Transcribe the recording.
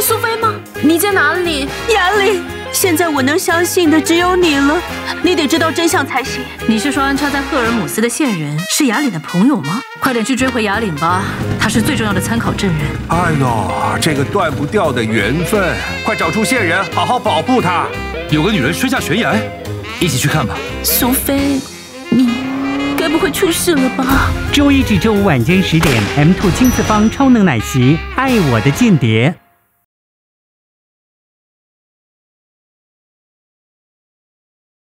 苏菲吗？你在哪里？雅里，现在我能相信的只有你了。你得知道真相才行。你是说安插在赫尔姆斯的线人是雅岭的朋友吗？快点去追回雅岭吧，他是最重要的参考证人。哎呦，这个断不掉的缘分，快找出线人，好好保护他。有个女人摔下悬崖，一起去看吧。苏菲，你该不会出事了吧？周一至周五晚间十点，M Two 金次方超能奶昔，爱我的间谍。